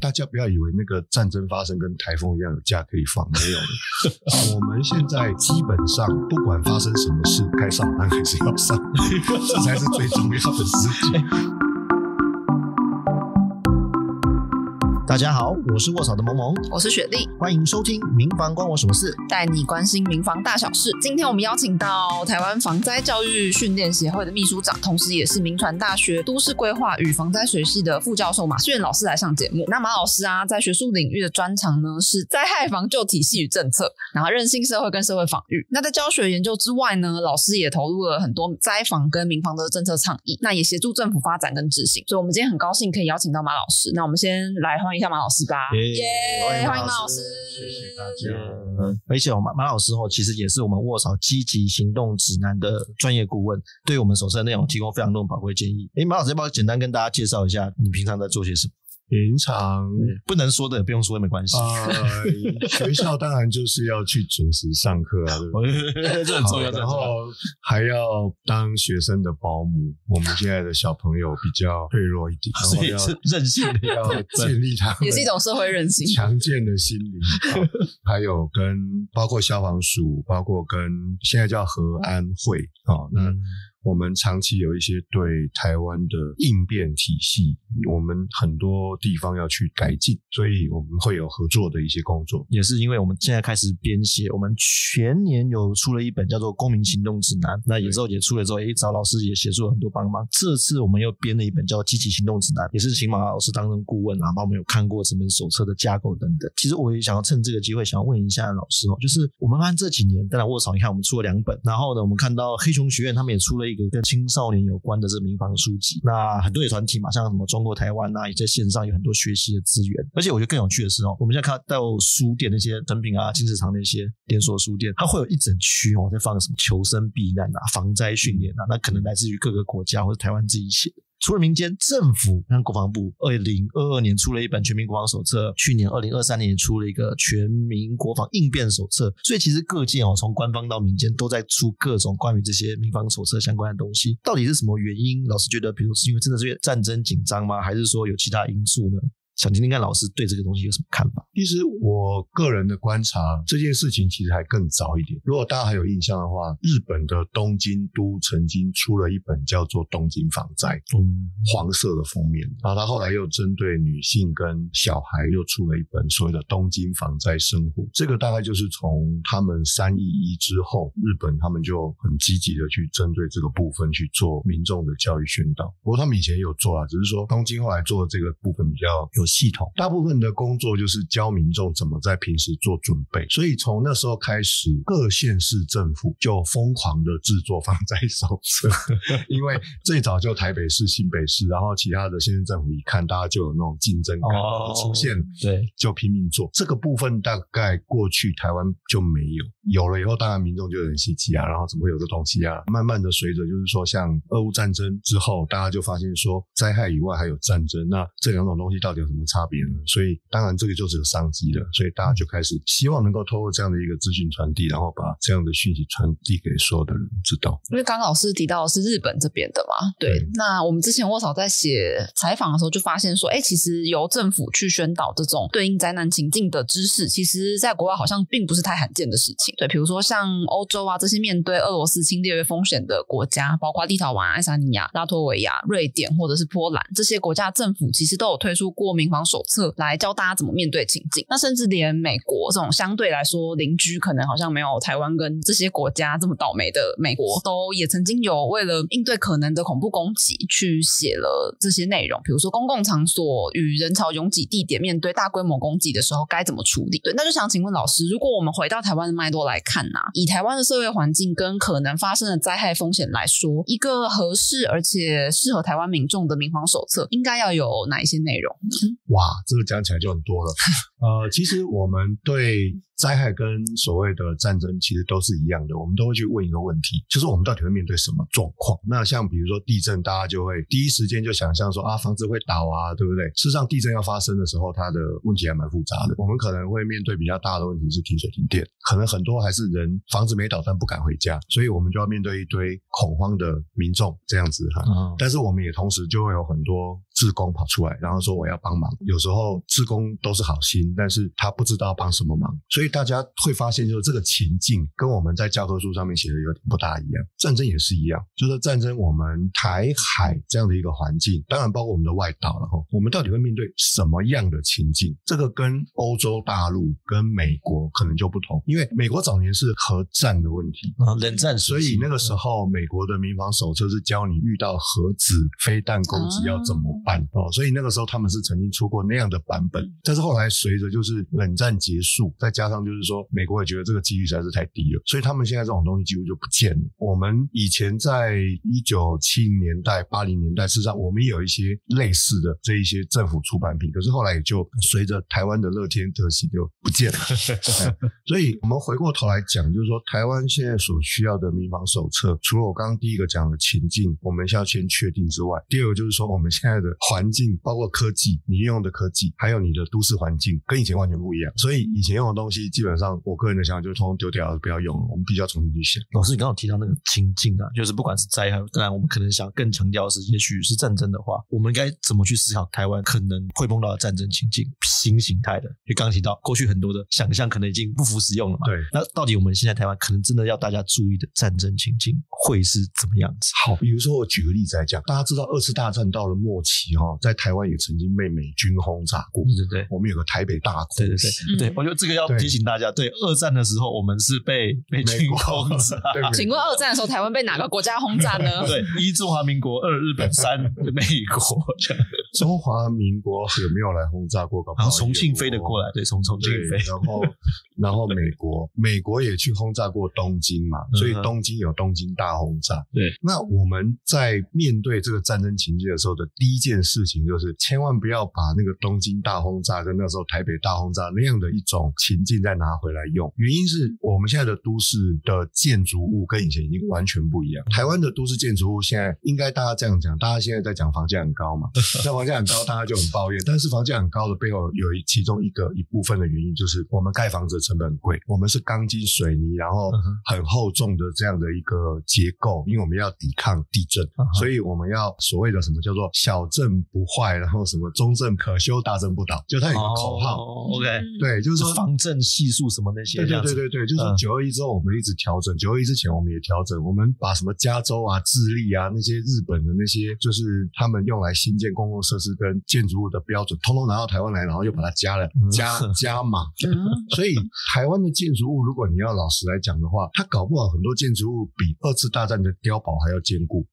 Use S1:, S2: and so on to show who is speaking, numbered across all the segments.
S1: 大家不要以为那个战争发生跟台风一样有假可以放，没有的。我们现在基本上不管发生什么事，该上班还是要上，这才是最重要的事情。
S2: 大家好，我是卧草的萌萌，
S3: 我是雪莉，
S2: 欢迎收听《民房关我什么事》，
S3: 带你关心民房大小事。今天我们邀请到台湾防灾教育训练协会的秘书长，同时也是民传大学都市规划与防灾学系的副教授马世远老师来上节目。那马老师啊，在学术领域的专长呢是灾害防救体系与政策，然后韧性社会跟社会防御。那在教学研究之外呢，老师也投入了很多灾防跟民防的政策倡议，那也协助政府发展跟执行。所以，我们今天很高兴可以邀请到马老师。那我们先来欢迎。一下马老师吧，耶！欢迎马老师，
S1: 谢谢大家。
S2: 而且马马老师哦，其实也是我们握手积极行动指南的专业顾问，对我们手册内容提供非常多宝贵建议。哎，马老师，要不要简单跟大家介绍一下你平常在做些什么？
S1: 平常
S2: 不能说的也不用说也，没关系。
S1: 呃，学校当然就是要去准时上课啊，
S2: 这很重要。
S1: 然后还要当学生的保姆。我们现在的小朋友比较脆弱一点，
S2: 所以是任性
S1: 要建立他，
S3: 也是一种社会韧性，
S1: 强健的心灵。还有跟包括消防署，包括跟现在叫和安会啊，那。我们长期有一些对台湾的应变体系，我们很多地方要去改进，所以我们会有合作的一些工作。
S2: 也是因为我们现在开始编写，我们全年有出了一本叫做《公民行动指南》，那有时候也出了之后，诶，找老师也协助了很多帮忙。这次我们又编了一本叫《积极行动指南》，也是请马老师担任顾问啊，帮我们有看过这本手册的架构等等。其实我也想要趁这个机会，想要问一下老师哦，就是我们发现这几年，当然卧槽，你看我们出了两本，然后呢，我们看到黑熊学院他们也出了。一个跟青少年有关的这个民防书籍，那很多的团体嘛，像什么中国台湾呐，也在线上有很多学习的资源。而且我觉得更有趣的是哦，我们现在看到书店那些成品啊、金石堂那些连锁书店，它会有一整区哦，在放什么求生避难啊、防灾训练啊，那可能来自于各个国家或者台湾自己写的。除了民间政府，像国防部，二零二二年出了一本全民国防手册，去年二零二三年也出了一个全民国防应变手册，所以其实各界哦，从官方到民间都在出各种关于这些民防手册相关的东西。到底是什么原因？老师觉得，比如是因为真的是战争紧张吗？还是说有其他因素呢？想听听看老师对这个东西有什么看法？
S1: 其实我个人的观察，这件事情其实还更早一点。如果大家还有印象的话，日本的东京都曾经出了一本叫做《东京防灾》，嗯，黄色的封面。然后他后来又针对女性跟小孩又出了一本所谓的《东京防灾生活》。这个大概就是从他们三一一之后，日本他们就很积极的去针对这个部分去做民众的教育宣导。不过他们以前也有做啊，只是说东京后来做的这个部分比较有。系统大部分的工作就是教民众怎么在平时做准备，所以从那时候开始，各县市政府就疯狂的制作防灾手册。因为最早就台北市、新北市，然后其他的县市政府一看，大家就有那种竞争感出现，
S2: 对，
S1: 就拼命做这个部分。大概过去台湾就没有，有了以后，当然民众就很稀奇啊，然后怎么会有这东西啊？慢慢的，随着就是说，像俄乌战争之后，大家就发现说，灾害以外还有战争，那这两种东西到底有什么？差别呢？所以当然这个就是有商机了，所以大家就开始希望能够透过这样的一个资讯传递，然后把这样的讯息传递给所有的人知道。
S3: 因为刚老师提到的是日本这边的嘛，对。那我们之前卧槽在写采访的时候就发现说，哎，其实由政府去宣导这种对应灾难情境的知识，其实在国外好像并不是太罕见的事情。对，比如说像欧洲啊这些面对俄罗斯侵略风险的国家，包括立陶宛、爱沙尼亚、拉脱维亚、瑞典或者是波兰这些国家政府，其实都有推出过民防手册来教大家怎么面对情境。那甚至连美国这种相对来说邻居可能好像没有台湾跟这些国家这么倒霉的美国，都也曾经有为了应对可能的恐怖攻击去写了这些内容。比如说公共场所与人潮拥挤地点面对大规模攻击的时候该怎么处理？对，那就想请问老师，如果我们回到台湾的脉络来看呐，以台湾的社会环境跟可能发生的灾害风险来说，一个合适而且适合台湾民众的民防手册应该要有哪一些内容？
S1: 哇，这个讲起来就很多了。呃，其实我们对。灾害跟所谓的战争其实都是一样的，我们都会去问一个问题，就是我们到底会面对什么状况？那像比如说地震，大家就会第一时间就想象说啊，房子会倒啊，对不对？事实上，地震要发生的时候，它的问题还蛮复杂的。我们可能会面对比较大的问题是停水停电，可能很多还是人房子没倒但不敢回家，所以我们就要面对一堆恐慌的民众这样子哈。但是我们也同时就会有很多。志工跑出来，然后说我要帮忙。有时候志工都是好心，但是他不知道帮什么忙，所以大家会发现，就是这个情境跟我们在教科书上面写的有点不大一样。战争也是一样，就是战争，我们台海这样的一个环境，当然包括我们的外岛了哈。我们到底会面对什么样的情境？这个跟欧洲大陆、跟美国可能就不同，因为美国早年是核战的问题
S2: 啊，冷战，
S1: 所以那个时候美国的民防手册是教你遇到核子飞弹攻击要怎么办。哦，所以那个时候他们是曾经出过那样的版本，但是后来随着就是冷战结束，再加上就是说美国也觉得这个几率实在是太低了，所以他们现在这种东西几乎就不见了。我们以前在一九七零年代、八零年代，事实上我们也有一些类似的这一些政府出版品，可是后来也就随着台湾的乐天特喜就不见了。所以我们回过头来讲，就是说台湾现在所需要的民防手册，除了我刚刚第一个讲的情境，我们需要先确定之外，第二个就是说我们现在的。环境包括科技，你运用的科技，还有你的都市环境，跟以前完全不一样。所以以前用的东西，基本上我个人的想法就是通通丢掉，不要用了。我们必须要重新去想。
S2: 老师，你刚刚提到那个情境啊，就是不管是灾害，当然我们可能想更强调的是，也许是战争的话，我们该怎么去思考台湾可能会碰到的战争情境、新形态的？就刚刚提到过去很多的想象，可能已经不符使用了嘛。
S1: 对。
S2: 那到底我们现在台湾可能真的要大家注意的战争情境会是怎么样子？
S1: 好，比如说我举个例子来讲，大家知道二次大战到了末期哈，在台湾。也曾经被美军轰炸过，
S2: 对对对，
S1: 我们有个台北大空
S2: 袭，对对对，对我觉得这个要提醒大家，对二战的时候，我们是被美军轰炸。
S3: 请问二战的时候，台湾被哪个国家轰炸呢？
S2: 对，一中华民国，二日本，三 美国。
S1: 中华民国有没有来轰炸过？
S2: 然后重庆飞得过来，对，从重庆飞。
S1: 然后，然后美国，美国也去轰炸过东京嘛，所以东京有东京大轰炸。
S2: 对，
S1: 那我们在面对这个战争情境的时候的第一件事情就是。千万不要把那个东京大轰炸跟那时候台北大轰炸那样的一种情境再拿回来用。原因是我们现在的都市的建筑物跟以前已经完全不一样。台湾的都市建筑物现在应该大家这样讲，大家现在在讲房价很高嘛？那房价很高，大家就很抱怨。但是房价很高的背后有一其中一个一部分的原因，就是我们盖房子的成本贵。我们是钢筋水泥，然后很厚重的这样的一个结构，因为我们要抵抗地震，所以我们要所谓的什么叫做小震不坏。然后什么中正可修，大正不倒，就它有个口号。
S2: OK，
S1: 对，就是说
S2: 防震系数什么那些。
S1: 对对对对对，就是九二一之后我们一直调整，九二一之前我们也调整，我们把什么加州啊、智利啊那些日本的那些，就是他们用来新建公共设施跟建筑物的标准，通通拿到台湾来，然后又把它加了加加码。所以台湾的建筑物，如果你要老实来讲的话，它搞不好很多建筑物比二次大战的碉堡还要坚固。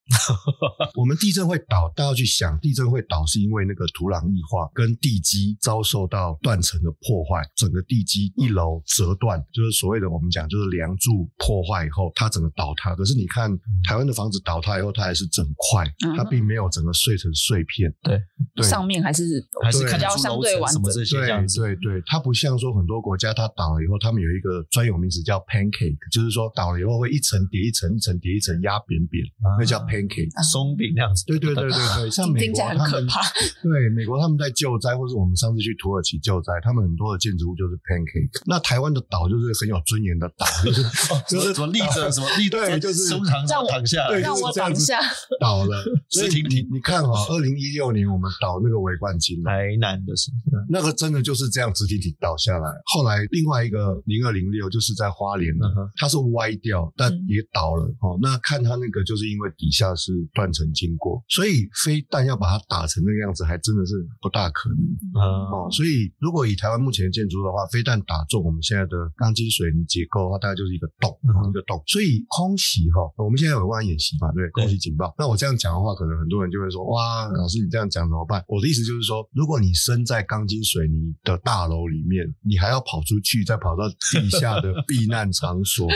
S1: 我们地震会倒，大家去想，地震会倒是因为。那个土壤异化跟地基遭受到断层的破坏，整个地基一楼折断，就是所谓的我们讲就是梁柱破坏以后，它整个倒塌。可是你看台湾的房子倒塌以后，它还是整块，它并没有整个碎成碎片。
S2: 对，
S3: 上面还是
S2: 还是
S3: 比较相对完整。
S1: 对对对，它不像说很多国家它倒了以后，他们有一个专有名词叫 pancake，就是说倒了以后会一层叠一层，一层叠一层压扁扁，那叫 pancake，
S2: 松饼那样子。
S1: 对对对对对，像美国他们。对，美国他们在救灾，或是我们上次去土耳其救灾，他们很多的建筑物就是 pancake。那台湾的岛就是很有尊严的岛，就是
S2: 就是什么立着什么立
S1: 对，就是
S2: 中长躺下，
S1: 对，
S3: 让我
S1: 躺
S3: 下
S1: 倒了。所以你你看哈，二零一六年我们倒那个维冠军，
S2: 台南的是
S1: 那个真的就是这样直挺挺倒下来。后来另外一个零二零六就是在花莲的，它是歪掉，但也倒了。哦，那看它那个就是因为底下是断层经过，所以非但要把它打成那个样子，还真的。是不大可能哦，所以如果以台湾目前的建筑的话，非但打中我们现在的钢筋水泥结构的话，大概就是一个洞，一个洞。所以空袭哈，我们现在有万演习嘛，对，空袭警报。那我这样讲的话，可能很多人就会说，哇，老师你这样讲怎么办？我的意思就是说，如果你身在钢筋水泥的大楼里面，你还要跑出去，再跑到地下的避难场所。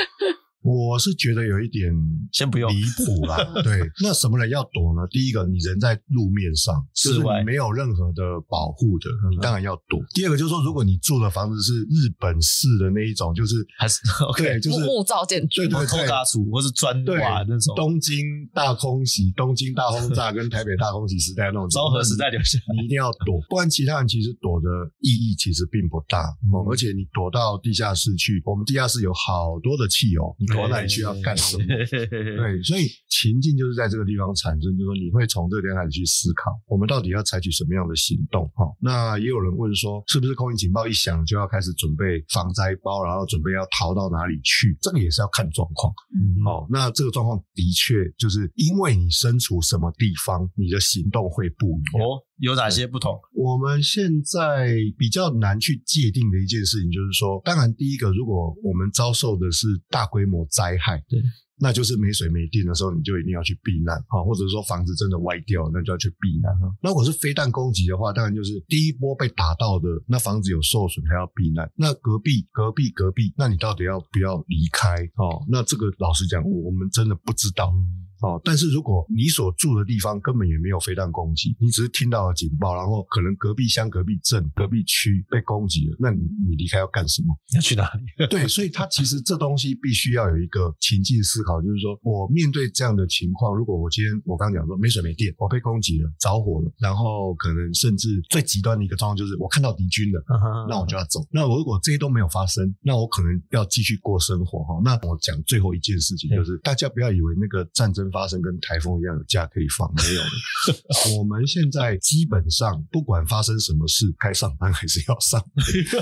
S1: 我是觉得有一点
S2: 先不用
S1: 离谱啦。对，那什么人要躲呢？第一个，你人在路面上，就是
S2: 室外
S1: 你没有任何的保护的，你当然要躲。第二个就是说，如果你住的房子是日本式的那一种，就是
S2: 还是 OK，
S1: 对，就是
S3: 木木造建筑
S1: 对对
S2: 透
S1: 对，
S2: 或是砖瓦那种，
S1: 东京大空袭、东京大轰炸跟台北大空袭时代那种
S2: 昭和时代留下。
S1: 你一定要躲，不然其他人其实躲的意义其实并不大。哦，而且你躲到地下室去，我们地下室有好多的汽油，你躲到那里去要干什么？对，所以情境就是在这个地方产生，就是说你会从这个地方开始去思考，我们到底要采取什么样的行动？哈、那也有人问说，是不是空运警报一响就要开始准备防灾包，然后准备要逃到哪里去？这个也是要看状况。
S2: 嗯
S1: 哦，那这个状况的确就是因为你身处什么地方，你的行动会不一样。
S2: 哦，有哪些不同？
S1: 我们现在比较难去界定的一件事情，就是说，当然第一个，如果我们遭受的是大规模灾害，
S2: 对。
S1: 那就是没水没电的时候，你就一定要去避难啊，或者说房子真的歪掉，那就要去避难啊。那如果是飞弹攻击的话，当然就是第一波被打到的那房子有受损，还要避难。那隔壁、隔壁、隔壁，那你到底要不要离开？哦，那这个老实讲，我们真的不知道。哦，但是如果你所住的地方根本也没有飞弹攻击，你只是听到了警报，然后可能隔壁乡、隔壁镇、隔壁区被攻击了，那你你离开要干什么？
S2: 要去哪里？
S1: 对，所以它其实这东西必须要有一个情境思考，就是说我面对这样的情况，如果我今天我刚刚讲说没水没电，我被攻击了，着火了，然后可能甚至最极端的一个状况就是我看到敌军了。那我就要走。那我如果这些都没有发生，那我可能要继续过生活哈。那我讲最后一件事情就是，大家不要以为那个战争发生跟台风一样有假可以放，没有了。我们现在基本上不管发生什么事，该上班还是要上，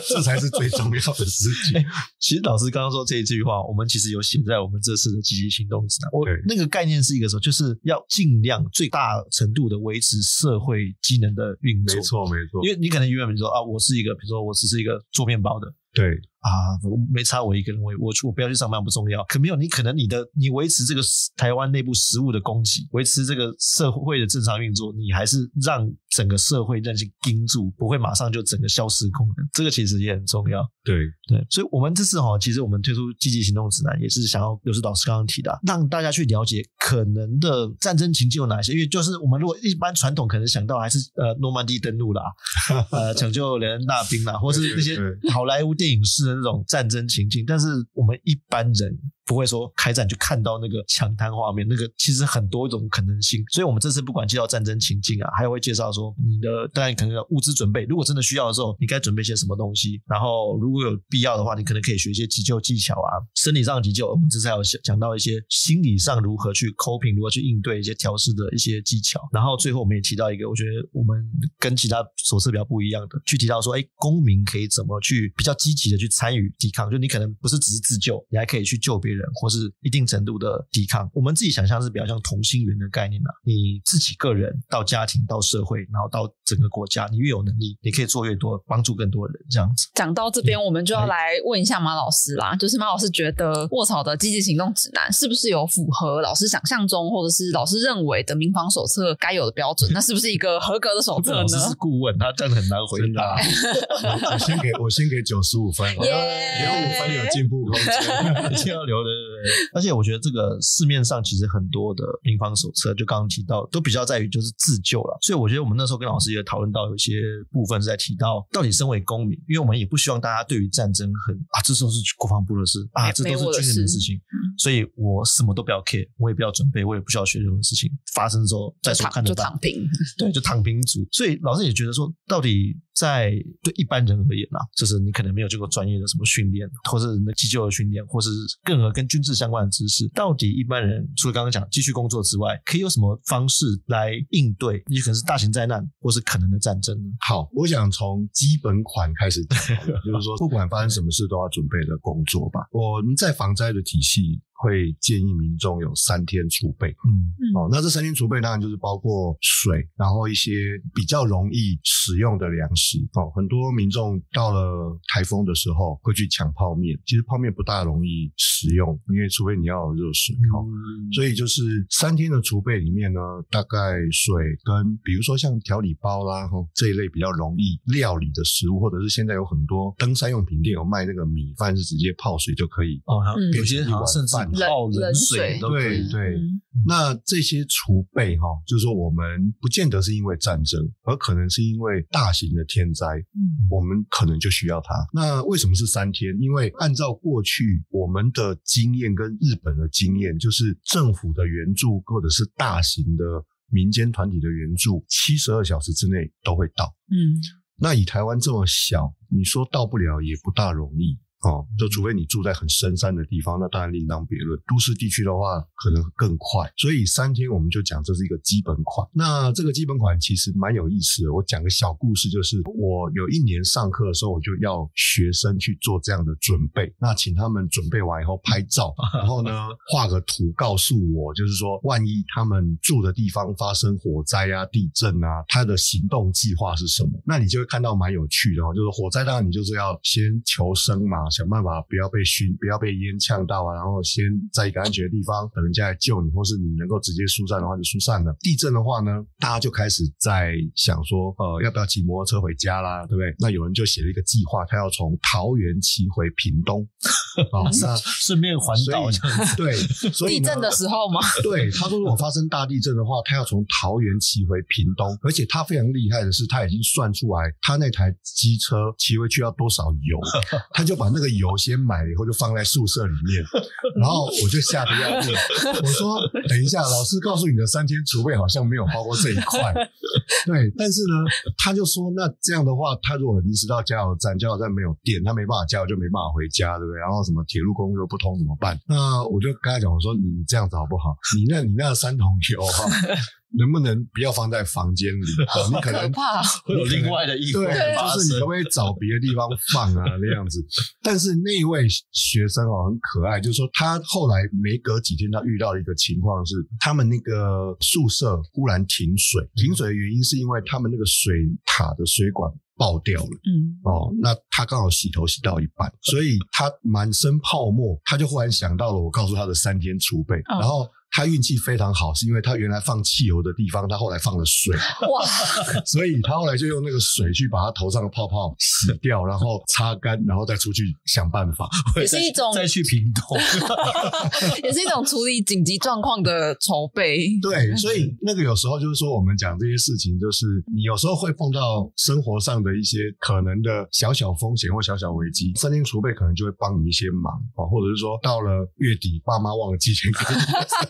S1: 这才是最重要的事情。
S2: 其实老师刚刚说这一句话，我们其实有写在我们这次的积极行动指南。我那个概念是一个什么？就是要尽量最大程度的维持社会机能的运作。
S1: 没，错，没错，
S2: 因为你可能原本说啊，我是一个，比如说我只是一个做面包的。
S1: 对
S2: 啊，我没差我一个人，我我我不要去上班不重要。可没有，你可能你的你维持这个台湾内部食物的供给，维持这个社会的正常运作，你还是让整个社会韧性盯住，不会马上就整个消失功能。这个其实也很重要。
S1: 对
S2: 对，所以我们这次哈，其实我们推出积极行动指南，也是想要，就是导师刚刚提的，让大家去了解可能的战争情境有哪些。因为就是我们如果一般传统可能想到还是呃诺曼底登陆啦，呃抢救连恩大兵啦，或是那些好莱坞电影式的那种战争情境，但是我们一般人。不会说开战就看到那个抢滩画面，那个其实很多种可能性。所以，我们这次不管介绍战争情境啊，还会介绍说你的当然可能要物资准备，如果真的需要的时候，你该准备些什么东西。然后，如果有必要的话，你可能可以学一些急救技巧啊，生理上的急救。我们这次还有讲到一些心理上如何去 coping，如何去应对一些调试的一些技巧。然后最后我们也提到一个，我觉得我们跟其他所测比较不一样的，去提到说，哎，公民可以怎么去比较积极的去参与抵抗，就你可能不是只是自救，你还可以去救别人，或是一定程度的抵抗。我们自己想象是比较像同心圆的概念啊，你自己个人到家庭到社会，然后到整个国家，你越有能力，你可以做越多，帮助更多人，这样子。
S3: 讲到这边，我们就要来问一下马老师啦。就是马老师觉得卧槽的积极行动指南是不是有符合老师想象中，或者是老师认为的民防手册该有的标准？那是不是一个合格的手册
S2: 老师是
S3: 呢？
S2: 顾问，他这样很难回答
S1: 啊。我 我先给我先给九十五分，
S3: 耶
S1: 留五分有进步空间。
S2: 一定要留的，对对对。而且我觉得这个市面上其实很多的民防手册，就刚刚提到，都比较在于就是自救了。所以我觉得我们那时候跟老师也讨论到，有一些部分是在提到，到底身为公民，因为我们也不希望大家对于战争很啊，这都是国防部的事啊，这都是军人的
S3: 事
S2: 事情
S3: 嗯，
S2: 所以我什么都不要 care，我也不要准备，我也不需要学任何事情，发生之后再说看得到
S3: 就躺。平，
S2: 对，就躺平族。所以老师也觉得说，到底在对一般人而言啊，就是你可能没有经过专业的什么训练，或是那急救的训练，或是任何跟军事相关的知识，到底一般人除了刚刚讲继续工作之外，可以有什么方式来应对？也可能是大型灾难，或是可能的战争呢？
S1: 好，我想从基本款开始讲，就是说，不管发生什么事都要准备的工作吧。我们在防灾的体系会建议民众有三天储备。
S2: 嗯
S1: 哦，那这三天储备当然就是包括水，然后一些比较容易使用的粮食。哦，很多民众到了台风的时候会去抢泡面，其实泡面不大容易食用，因为除非你要有热水。哦，
S2: 嗯
S1: 所以就是三天的储备里面呢，大概水跟比如说像调理包啦，哈这一类比较容易料理的食物，或者是现在有很多登山用品店有卖那个米饭，是直接泡水就可以。
S2: 哦，还有些好像甚至泡冷水，
S1: 对对。那这些储备哈，就是说我们不见得是因为战争，而可能是因为大型的天灾，嗯，我们可能就需要它。那为什么是三天？因为按照过去我们的经验跟日本的经验，就是政府的援助或者是大型的民间团体的援助，七十二小时之内都会到。嗯，那以台湾这么小，你说到不了也不大容易。哦，就除非你住在很深山的地方，那当然另当别论。都市地区的话，可能更快。所以三天我们就讲这是一个基本款。那这个基本款其实蛮有意思的。我讲个小故事，就是我有一年上课的时候，我就要学生去做这样的准备。那请他们准备完以后拍照，然后呢画个图，告诉我，就是说万一他们住的地方发生火灾啊、地震啊，他的行动计划是什么？那你就会看到蛮有趣的哦。就是火灾，当然你就是要先求生嘛。想办法不要被熏，不要被烟呛到啊！然后先在一个安全的地方等人家来救你，或是你能够直接疏散的话就疏散了。地震的话呢，大家就开始在想说，呃，要不要骑摩托车回家啦，对不对？那有人就写了一个计划，他要从桃园骑回屏东，
S2: 哦，那顺便环岛这样子。
S1: 对，所以
S3: 地震的时候吗？
S1: 对，他说如果发生大地震的话，他要从桃园骑回屏东，而且他非常厉害的是，他已经算出来他那台机车骑回去要多少油，他就把那。那个油先买了以后就放在宿舍里面，然后我就吓得要命。我说：“等一下，老师告诉你的三天储备好像没有包括这一块。”对，但是呢，他就说：“那这样的话，他如果临时到加油站，加油站没有电，他没办法加油，就没办法回家，对不对？然后什么铁路公路又不通怎么办？”那我就跟他讲：“我说你这样子好不好？你那你那三桶油哈。”能不能不要放在房间里？你可能
S2: 会有另外的意
S1: 对，就是你可不可以找别的地方放啊？那样子。但是那一位学生哦，很可爱，就是说他后来没隔几天，他遇到一个情况是，他们那个宿舍忽然停水。停水的原因是因为他们那个水塔的水管爆掉了。嗯，哦，那他刚好洗头洗到一半，所以他满身泡沫，他就忽然想到了我告诉他的三天储备，然后。他运气非常好，是因为他原来放汽油的地方，他后来放了水，哇！所以他后来就用那个水去把他头上的泡泡洗掉，然后擦干，然后再出去想办法，
S3: 也是一 种
S2: 再去平头，
S3: 也是一种处理紧急状况的筹备。
S1: 对，所以那个有时候就是说，我们讲这些事情，就是你有时候会碰到生活上的一些可能的小小风险或小小危机，三天储备可能就会帮你一些忙啊，或者是说到了月底，爸妈忘了寄钱给你。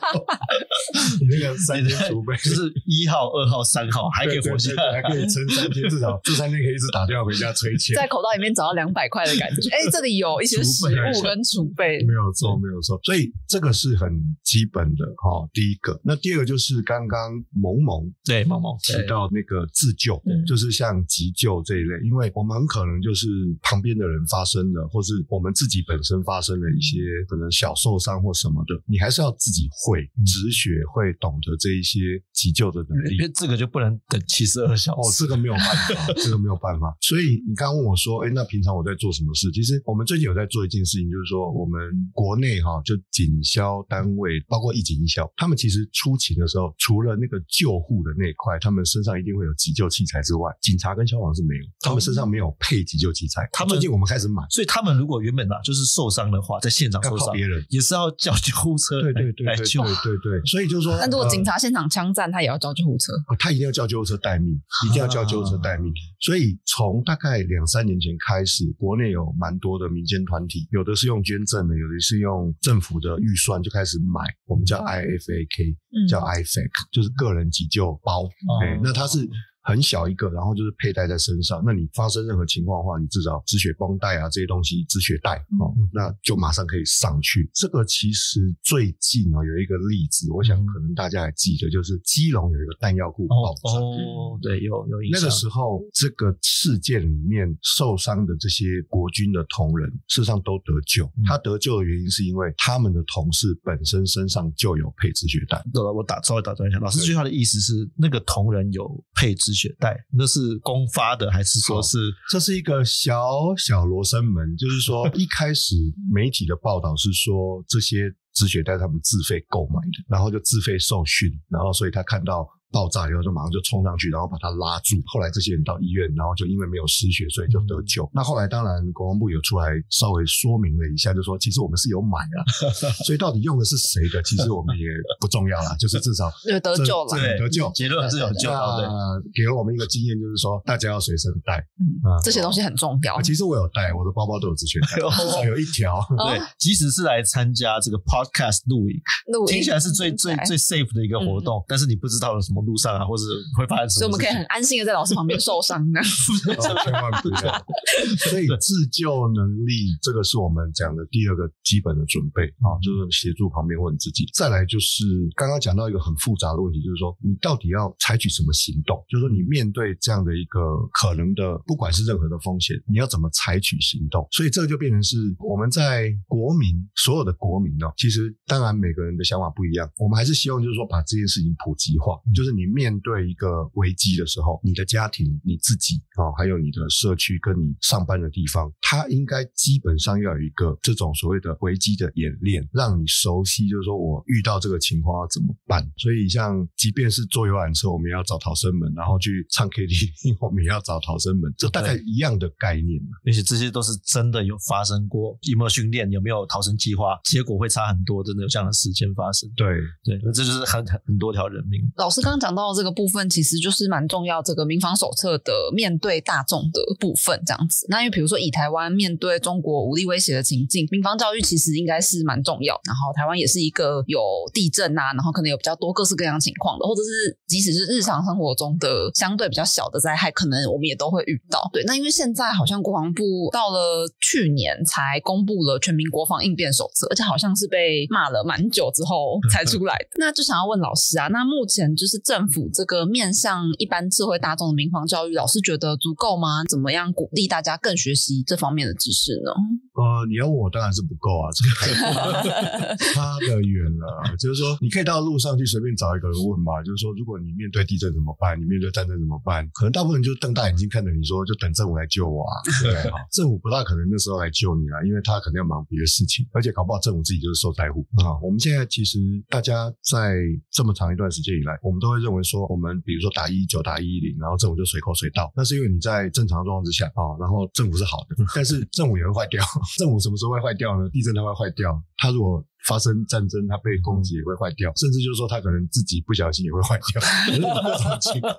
S1: 你那个三天储备
S2: 就是一号、二号、三号还可以活下
S1: 来，还可以撑三天，至少这三天可以一直打电话回家催钱，
S3: 在口袋里面找到两百块的感觉。哎，这里有一些食物跟储备，
S1: 没有错，没有错。所以这个是很基本的哈。第一个，那第二个就是刚刚萌萌
S2: 对萌萌
S1: 提到那个自救，就是像急救这一类，因为我们很可能就是旁边的人发生了，或是我们自己本身发生了一些可能小受伤或什么的，你还是要自己会。止血会懂得这一些急救的能力，
S2: 因为这个就不能等七十二小时。
S1: 哦，这个没有办法，这个没有办法。所以你刚刚问我说，哎，那平常我在做什么事？其实我们最近有在做一件事情，就是说我们国内哈，就警消单位，包括一警一消，他们其实出勤的时候，除了那个救护的那一块，他们身上一定会有急救器材之外，警察跟消防是没有，他们身上没有配急救器材。他们最近我们开始买，
S2: 所以他们如果原本啊就是受伤的话，在现场受伤，
S1: 别人
S2: 也是要叫救护车
S1: 对对对来救。对对，所以就是说，
S3: 那如果警察现场枪战，他也要叫救护车，
S1: 他一定要叫救护车待命，一定要叫救护车待命。所以从大概两三年前开始，国内有蛮多的民间团体，有的是用捐赠的，有的是用政府的预算就开始买，我们叫 IFAK，叫 IFAK，就是个人急救包。哎，那它是。很小一个，然后就是佩戴在身上。那你发生任何情况的话，你至少止血绷带啊这些东西，止血带哦，那就马上可以上去。这个其实最近啊有一个例子，我想可能大家还记得，就是基隆有一个弹药库爆炸。
S2: 哦，对，有有
S1: 那个时候这个事件里面受伤的这些国军的同仁，事实上都得救。他得救的原因是因为他们的同事本身身上就有配止血带。
S2: 我打稍微打断一下，老师这句话的意思是，那个同仁有配止。止血带那是公发的还是说是
S1: 这是一个小小罗生门？就是说 一开始媒体的报道是说这些止血带他们自费购买的，然后就自费受训，然后所以他看到爆炸以后，就马上就冲上去，然后把他拉住。后来这些人到医院，然后就因为没有失血，所以就得救。那后来当然国防部有出来稍微说明了一下，就说其实我们是有买啊，所以到底用的是谁的，其实我们也不重要了，就是至少
S3: 对得救了，
S2: 对
S1: 得救，
S2: 结论是有救到的。
S1: 给了我们一个经验，就是说大家要随身带。
S3: 嗯，这些东西很重要。
S1: 其实我有带，我的包包都有自选带，至少有一条。
S2: 对，即使是来参加这个 podcast 录影，听起来是最最最 safe 的一个活动，但是你不知道有什么路上啊，或者会发生什么，
S3: 所以我们可以很安心的在老师旁边受伤的。
S1: 千万不要。所以自救能力，这个是我们讲的第二个基本的准备啊，就是协助旁边或你自己。再来就是刚刚讲到一个很复杂的问题，就是说你到底要采取什么行动？就是说你面对这样的一个可能的，不管是任何的风险，你要怎么采取行动？所以这个就变成是我们在国民所有的国民哦，其实当然每个人的想法不一样，我们还是希望就是说把这件事情普及化，就是你面对一个危机的时候，你的家庭、你自己啊，还有你的社区跟你上班的地方，它应该基本上要有一个这种所谓的危机的演练，让你熟悉，就是说我遇到这个情况要怎么办。所以像即便是坐游览车，我们也要找逃生门，然后去唱 KTV，我们也要找逃生门，这大概一样的概念嘛
S2: 而且这些都是真的有发生过，有没有训练，有没有逃生计划，结果会差很多，真的有这样的事件发生。
S1: 对
S2: 对，这就是很很很多条人命。
S3: 老师刚刚讲到的这个部分，其实就是蛮重要，这个民防手册的面对大众的部分，这样子。那因为比如说以台湾面对中国武力威胁的情境，民防教育其实应该是蛮重要。然后台湾也是一个有地震啊，然后可能有比较多各式各样情况的，或者是即使是日常生活中的相对比较小的灾害，可能我们也都会遇到。对，那因为现在好像国防部到了去年才公布了全民国防应变手册，而且好像是被骂了蛮久之后才出来的。那就想要问老师啊，那目前就是政府这个面向一般社会大众的民防教育，老师觉得足够吗？怎么样鼓励大家更学习这方面的知识呢？
S1: 呃，你要问我当然是不够啊，这个差得远了。就是说，你可以到路上去随便找一个人问嘛，就是说，如果你面对地震怎么办？你面对战争怎么办？可能大部分人就瞪大眼睛看着你说，就等政府来救我啊。对，政府不大可能那时候来救你啊，因为他可能要忙别的事情，而且搞不好政府自己就是受灾户啊。我们现在其实大家在这么长一段时间以来，我们都会认为说，我们比如说打一九打一一零，然后政府就随口随到，那是因为你在正常状况之下啊，然后政府是好的，但是政府也会坏掉。政府什么时候会坏掉呢？地震它会坏掉，它如果。发生战争，它被攻击也会坏掉，甚至就是说，它可能自己不小心也会坏掉，各种情况。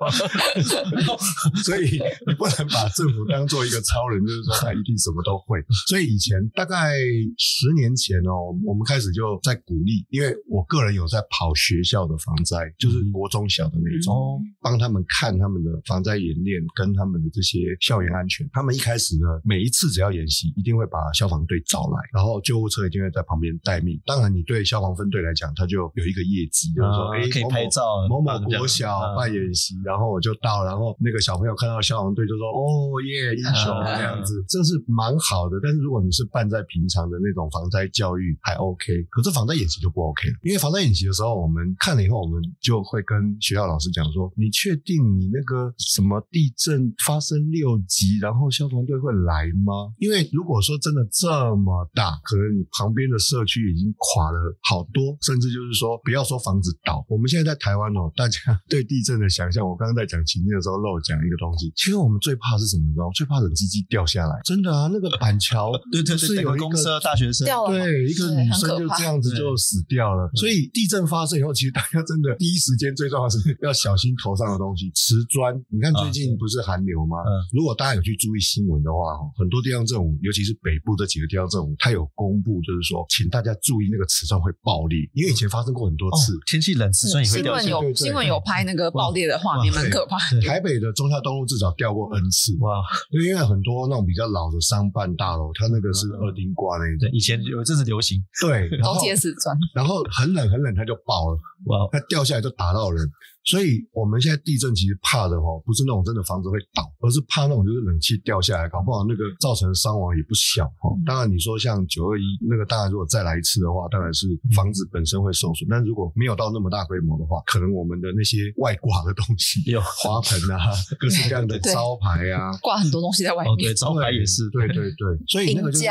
S1: 所以你不能把政府当做一个超人，就是说他一定什么都会。所以以前大概十年前哦，我们开始就在鼓励，因为我个人有在跑学校的防灾，就是国中小的那种，帮他们看他们的防灾演练跟他们的这些校园安全。他们一开始呢，每一次只要演习，一定会把消防队找来，然后救护车一定会在旁边待命。当然，你对消防分队来讲，他就有一个业绩，就是说，哎，
S2: 可以拍照，
S1: 某某国小办演习，然后我就到，然后那个小朋友看到消防队就说，哦耶，英雄这样子，这是蛮好的。但是如果你是办在平常的那种防灾教育，还 OK，可是防灾演习就不 OK 了。因为防灾演习的时候，我们看了以后，我们就会跟学校老师讲说，你确定你那个什么地震发生六级，然后消防队会来吗？因为如果说真的这么大，可能你旁边的社区已经。垮了好多，甚至就是说，不要说房子倒，我们现在在台湾哦，大家对地震的想象，我刚刚在讲情境的时候漏讲一个东西，其实我们最怕是什么？你知道，最怕冷机机掉下来，真的啊，那个板桥
S2: 对对
S1: 是有一
S2: 个大学生
S1: 对，一个女生就这样子就死掉了。所以地震发生以后，其实大家真的第一时间最重要是要小心头上的东西，瓷砖。你看最近不是寒流吗？如果大家有去注意新闻的话，很多地方政府，尤其是北部这几个地方政府，它有公布，就是说，请大家注意。那个瓷砖会爆裂，因为以前发生过很多次。
S2: 天气冷，瓷砖也会掉。
S3: 新闻有新闻有拍那个爆裂的画面，蛮可怕。
S1: 台北的中孝东路至少掉过 N 次。哇！因为很多那种比较老的商办大楼，它那个是二丁挂那种。
S2: 以前有阵子流行。
S1: 对，
S3: 高阶瓷砖。
S1: 然后很冷很冷，它就爆了。哇！它掉下来就打到人。所以我们现在地震其实怕的哦，不是那种真的房子会倒，而是怕那种就是冷气掉下来，搞不好那个造成的伤亡也不小哦。当然你说像九二一那个，当然如果再来一次的话，当然是房子本身会受损。但如果没有到那么大规模的话，可能我们的那些外挂的东西，有花盆啊，各式各样的招牌啊，
S3: 挂很多东西在外面。
S2: 对，招牌也是。
S1: 对对对，所以那个就是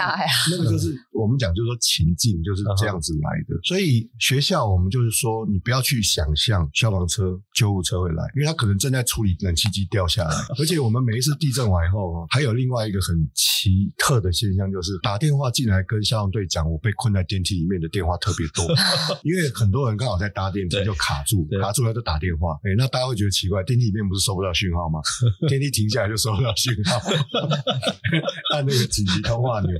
S1: 那个就是我们讲就是说情境就是这样子来的。所以学校我们就是说，你不要去想象消防车。救护车会来，因为他可能正在处理冷气机掉下来。而且我们每一次地震完以后，还有另外一个很奇特的现象，就是打电话进来跟消防队讲我被困在电梯里面的电话特别多，因为很多人刚好在搭电梯就卡住，卡住了就打电话。哎，那大家会觉得奇怪，电梯里面不是收不到讯号吗？电梯停下来就收不到讯号，按那个紧急通话钮，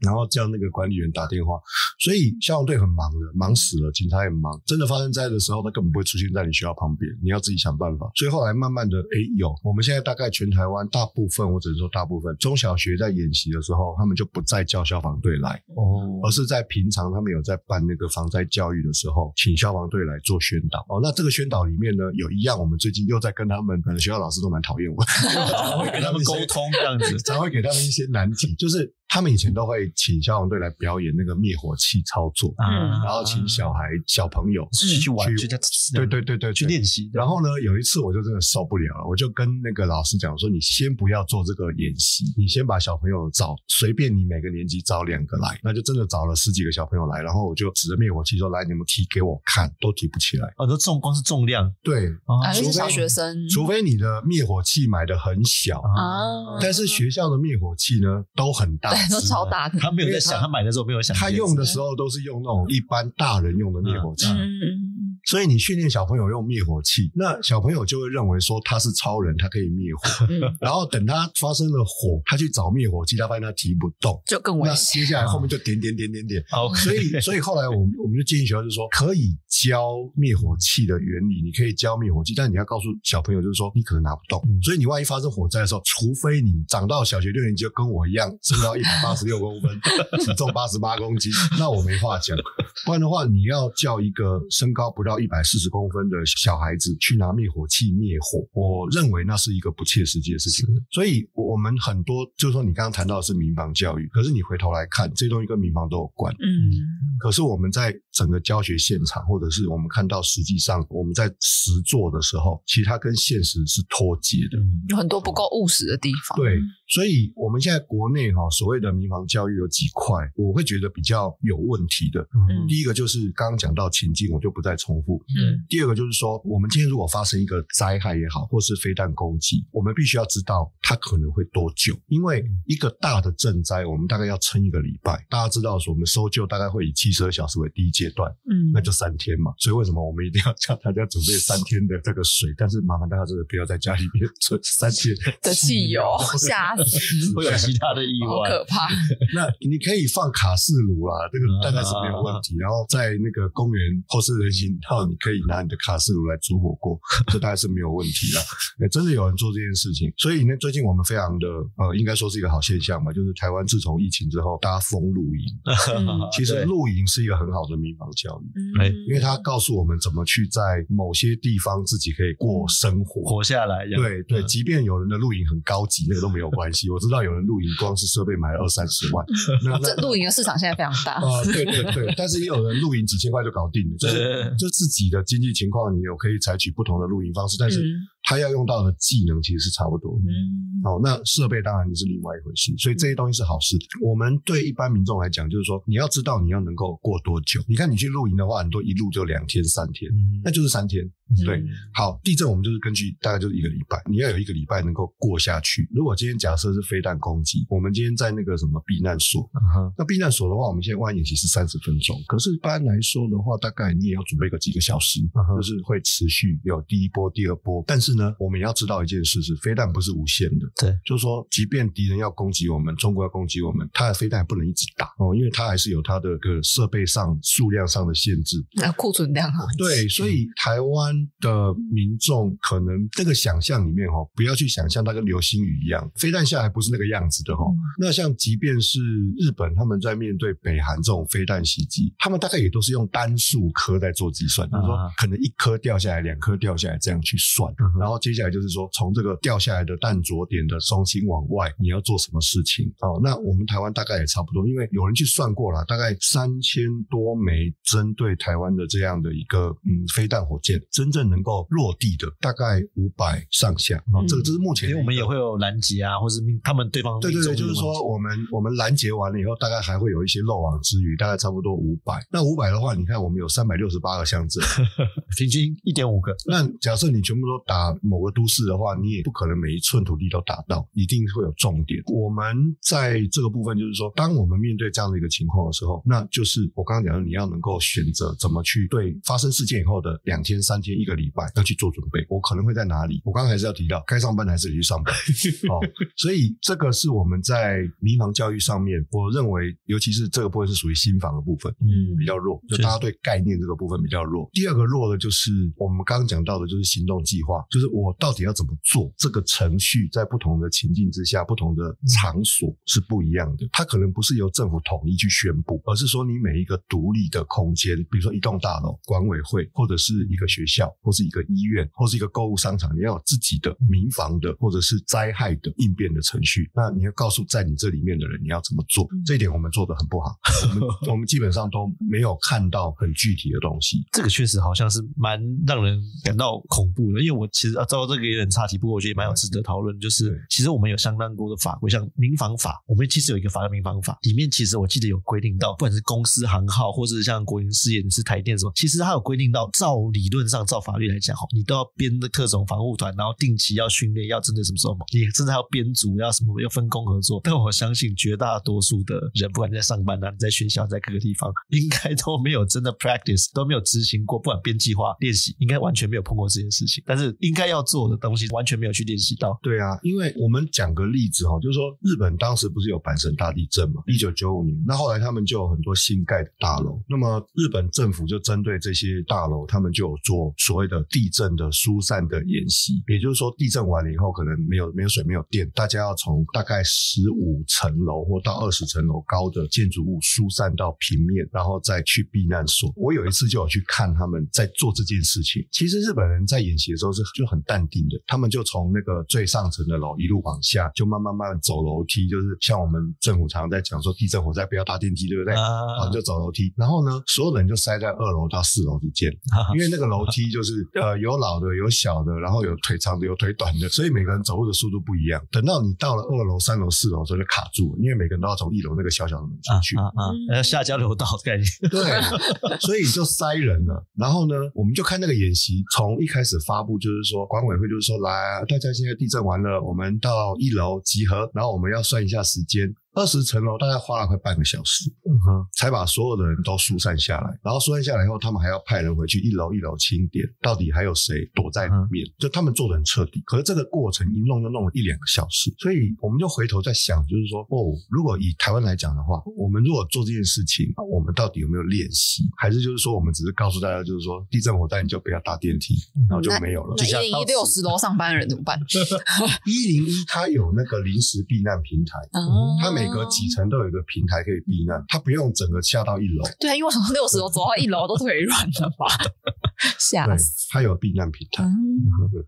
S1: 然后叫那个管理员打电话。所以消防队很忙的，忙死了，警察也忙。真的发生灾的时候，他根本不会出现在你学校旁边，你要自己想办法。所以后来慢慢的，哎，有我们现在大概全台湾大部分，我只能说大部分中小学在演习的时候，他们就不再叫消防队来哦，而是在平常他们有在办那个防灾教育的时候，请消防队来做宣导哦。那这个宣导里面呢，有一样我们最近又在跟他们，可能学校老师都蛮讨厌我，
S2: 会跟他们沟通这样子，
S1: 才会给他们一些难题，就是。他们以前都会请消防队来表演那个灭火器操作，嗯，然后请小孩、小朋友
S2: 去玩，去
S1: 对对对对
S2: 去练习。
S1: 然后呢，有一次我就真的受不了了，我就跟那个老师讲说：“你先不要做这个演习，你先把小朋友找，随便你每个年级找两个来。”那就真的找了十几个小朋友来，然后我就指着灭火器说：“来，你们提给我看，都提不起来。”
S2: 哦，都重，光是重量。
S1: 对，
S3: 还是小学生，
S1: 除非你的灭火器买的很小啊，但是学校的灭火器呢都很大，
S3: 都超大。
S2: 他没有在想，他买的时候没有想，
S1: 他用的时候都是用那种一般大人用的灭火器。所以你训练小朋友用灭火器，那小朋友就会认为说他是超人，他可以灭火。然后等他发生了火，他去找灭火器，他发现他提不动，
S3: 就更危险。
S1: 接下来后面就点点点点点。所以所以后来我们我们就建议学校就是说，可以教灭火器的原理，你可以教灭火器，但你要告诉小朋友就是说，你可能拿不动。所以你万一发生火灾的时候，除非你长到小学六年级就跟我一样，身高一百八十六公分，体重八十八公斤，那我没话讲。不然的话，你要叫一个身高不到一百四十公分的小孩子去拿灭火器灭火，我认为那是一个不切实际的事情。所以，我们很多就是说，你刚刚谈到的是民防教育，可是你回头来看，这些东西跟民防都有关。嗯，可是我们在整个教学现场，或者是我们看到实际上我们在实做的时候，其实它跟现实是脱节的，
S3: 有很多不够务实的地方。
S1: 对，所以我们现在国内哈所谓的民防教育有几块，我会觉得比较有问题的。嗯，第一个就是刚刚讲到情境，我就不再重复。嗯，第二个就是说，我们今天如果发生一个灾害也好，或是飞弹攻击，我们必须要知道它可能会多久。因为一个大的震灾，我们大概要撑一个礼拜。大家知道说，我们搜救大概会以七十二小时为第一阶段，嗯，那就三天嘛。所以为什么我们一定要叫大家准备三天的这个水？但是麻烦大家真的不要在家里面存三天
S3: 的汽油，吓死，
S2: 会有其他的意外，
S3: 可怕。
S1: 那你可以放卡式炉啦，这个大概是没有问题。然后在那个公园或是人行道，你可以拿你的卡式炉来煮火锅，这大概是没有问题的。也，真的有人做这件事情，所以呢，最近我们非常的呃，应该说是一个好现象嘛，就是台湾自从疫情之后，大家疯露营。其实露营是一个很好的民防教育，哎，因为它告诉我们怎么去在某些地方自己可以过生活，
S2: 活下来。
S1: 对对，即便有人的露营很高级，那个都没有关系。我知道有人露营光是设备买了二三十万，
S3: 那这露营的市场现在非常大。
S1: 啊。对对对，但是也有人露营几千块就搞定了，就是就自己的经济情况，你有可以采取不同的露营方式，但是。他要用到的技能其实是差不多，嗯，好，那设备当然就是另外一回事，所以这些东西是好事。我们对一般民众来讲，就是说你要知道你要能够过多久。你看你去露营的话，很多一露就两天三天，那就是三天。对，好，地震我们就是根据大概就是一个礼拜，你要有一个礼拜能够过下去。如果今天假设是飞弹攻击，我们今天在那个什么避难所，那避难所的话，我们现在万演习是三十分钟，可是一般来说的话，大概你也要准备个几个小时，就是会持续有第一波、第二波，但是呢，我们也要知道一件事是，飞弹不是无限的，
S2: 对，
S1: 就是说，即便敌人要攻击我们，中国要攻击我们，它的飞弹不能一直打哦，因为它还是有它的个设备上、数量上的限制，
S3: 那库存量啊，
S1: 对，所以台湾的。民众可能这个想象里面哈，不要去想象它跟流星雨一样，飞弹下来不是那个样子的哈。那像即便是日本，他们在面对北韩这种飞弹袭击，他们大概也都是用单数颗在做计算，就是说可能一颗掉下来，两颗掉下来这样去算。然后接下来就是说，从这个掉下来的弹着点的中心往外，你要做什么事情？哦，那我们台湾大概也差不多，因为有人去算过了，大概三千多枚针对台湾的这样的一个嗯飞弹火箭，这真正能够落地的大概五百上下啊，这个这是目前
S2: 因为我们也会有拦截啊，或是他们对方
S1: 对对对，就是说我们我们拦截完了以后，大概还会有一些漏网之鱼，大概差不多五百。那五百的话，你看我们有三百六十八个乡镇，
S2: 平均一点五个。
S1: 那假设你全部都打某个都市的话，你也不可能每一寸土地都打到，一定会有重点。我们在这个部分就是说，当我们面对这样的一个情况的时候，那就是我刚刚讲的，你要能够选择怎么去对发生事件以后的两天、三天、一个礼拜要去做准备。我可能会在哪里？我刚刚还是要提到，该上班还是得去上班。哦，所以这个是我们在民防教育上面，我认为尤其是这个部分是属于新房的部分，嗯，比较弱，就大家对概念这个部分比较弱。第二个弱的就是我们刚刚讲到的，就是行动计划，就是我到底要怎么做这个程序，在不同的情境之下、不同的场所是不一样的。它可能不是由政府统一去宣布，而是说你每一个独立的空间，比如说一栋大楼、管委会，或者是一个学校，或是一个医院，或是一个购物商场，你要有自己的民防的，或者是灾害的应变的程序。那你要告诉在你这里面的人你要怎么做，这一点我们做的很不好。我们 我们基本上都没有看到很具体的东西。
S2: 这个确实好像是蛮让人感到恐怖的，因为我其实啊，照这个有点差题，不过我觉得也蛮有值得讨论。就是其实我们有相当多的法规，像民防法，我们其实有一个法叫民防法，里面其实我记得有规定到，不管是公司行号，或者是像国营事业，你是台电什么，其实它有规定到，照理论上照法律来讲，哈，你都要编的各种防护团，然后定期要训练，要针对什么时候嘛，你甚至要编组，要什么要分工合作。但我相信绝大多数的人，不管你在上班啊，你在学校，在各个地方，应该都没有真的 practice，都没有执行过，不管编计划、练习，应该完全没有碰过这件事情。但是应该要做的东西，完全没有去练习到。
S1: 对啊，因为我们讲个例子哈，就是说日本当时不是有阪神大地震嘛，一九九五年，那后来他们就有很多新盖的大楼，那么日本政府就针对这些大楼，他们就有做所谓的地震的疏散的演习，也就是说地震完了以后，可能没有没有水、没有电，大家要从大概十五层楼或到二十层楼高的建筑物疏散到平面，然后再去避难所。我有一次就有去看他们在做这件事情。其实日本人在演习的时候是就很淡定的，他们就从那个最上层的楼一路往下，就慢慢慢慢走楼梯，就是像我们政府常常在讲说地震火灾不要搭电梯，对不对？啊，就走楼梯。然后呢，所有人就塞在二楼到四楼之间，因为那个楼梯就是呃有老的有小的，然后有腿长的有腿短的，所以每个人走路的速度不一样。等到你到了二楼、三楼、四楼时候就卡住了，因为每个人都要从一楼那个小小的门出去
S2: 啊啊，下交流道概念。
S1: 对，所以就塞人了。然后呢，我们就看那个演习，从一开始发布就是说管委会就是说来，大家现在地震完了，我们到一楼集合，然后我们要算一下时间。二十层楼大概花了快半个小时，嗯哼，才把所有的人都疏散下来。然后疏散下来以后，他们还要派人回去一楼一楼清点，到底还有谁躲在里面？就他们做的很彻底。可是这个过程一弄就弄了一两个小时，所以我们就回头在想，就是说，哦，如果以台湾来讲的话，我们如果做这件事情，我们到底有没有练习？还是就是说，我们只是告诉大家，就是说地震火灾你就不要搭电梯，然后就没有了。
S3: 一零一六十楼上班的人怎么办？
S1: 一零一他有那个临时避难平台，他每隔几层都有一个平台可以避难，他不用整个下到一楼。
S3: 对啊，因为从六十楼走到一楼都腿软了吧？吓死！
S1: 他有避难平台，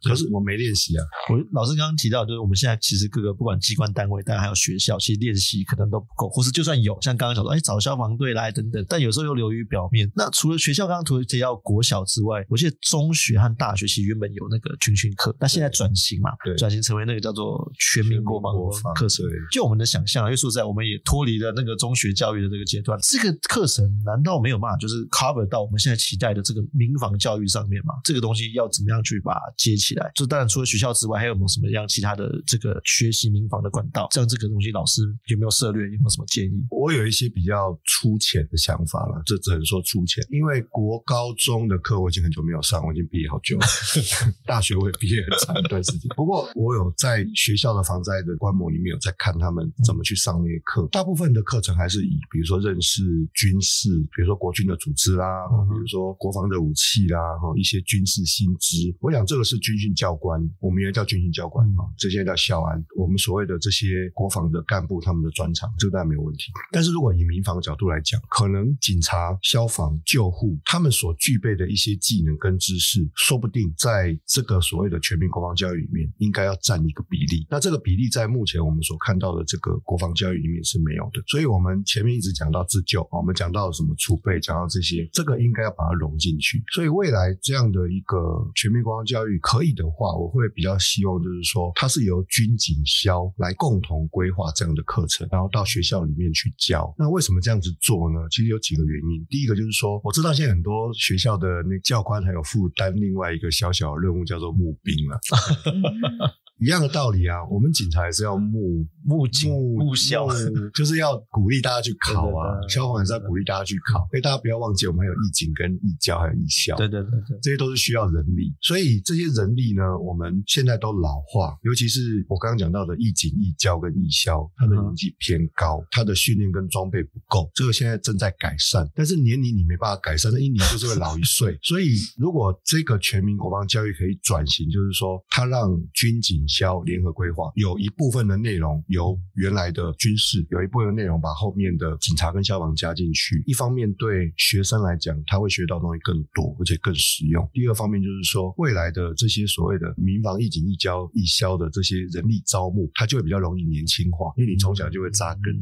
S1: 可是我没练习啊。
S2: 我老师刚刚提到，就是我们现在其实各个不管机关单位，但还有学校，其实练习可能都不够，或是就算有，像刚刚讲说，哎，找消防队来等等，但有时候又流于表面。那除了学校刚刚除了提到国小之外，我记得中学和大学其实原本有那个军训课，那现在转型嘛，转型成为那个叫做全民国防课程。就我们的想象，因为说实在，我们也脱离了那个中学教育的这个阶段，这个课程难道没有办法就是 cover 到我们现在期待的这个民防教育上面吗？这个东西要怎么样去把它接起来？就当然除了学校之外，还有没有什么样其他的这个学习民防的管道？这样这个东西老师有没有涉略？有没有什么建议？
S1: 我有一些比较粗浅的想法了，这只能说粗浅，因为国高中的课我已经很久没有上，我已经毕业好久了，大学我也毕业很长一段时间。不过我有在学校的防灾的观摩里面有在看他们怎么去上那些课，大部分的课程还是以比如说认识军事，比如说国军的组织啦，比如说国防的武器啦，哈一些军事新知。我想这个是军训教官，我们也叫军训教官啊，这些叫校安。我们所谓的这些国防的干部，他们的专长，这个当然没有问题。但是如果以民防角度来讲，可能警察、消防、救护他们所具备的一些技能跟知识，说不定在这个所谓的全民国防教育里面，应该要占一个比例。那这个比例在目前我们所看到的这个国防教教育里面是没有的。所以，我们前面一直讲到自救，我们讲到什么储备，讲到这些，这个应该要把它融进去。所以，未来这样的一个全面国防教育可以的话，我会比较希望就是说，它是由军警消来共同规划这样的课程，然后到学校里面去教。那为什么这样子做呢？其实有几个原因。第一个就是说，我知道现在很多学校的那教官还有负担另外一个小小的任务，叫做募兵了。一样的道理啊，我们警察也是要募
S2: 募警募校，
S1: 就是要鼓励大家去考啊。消防也是要鼓励大家去考，所以大家不要忘记，我们还有义警跟义教，还有义校。
S2: 对对对对，
S1: 这些都是需要人力。所以这些人力呢，我们现在都老化，尤其是我刚刚讲到的义警、义教跟义校，他的年纪偏高，他的训练跟装备不够，这个现在正在改善。但是年龄你没办法改善，那一年就是会老一岁。所以如果这个全民国防教育可以转型，就是说，他让军警。消联合规划有一部分的内容由原来的军事，有一部分内容把后面的警察跟消防加进去。一方面对学生来讲，他会学到东西更多，而且更实用。第二方面就是说，未来的这些所谓的民防、义警、一交、义消的这些人力招募，它就会比较容易年轻化，因为你从小就会扎根。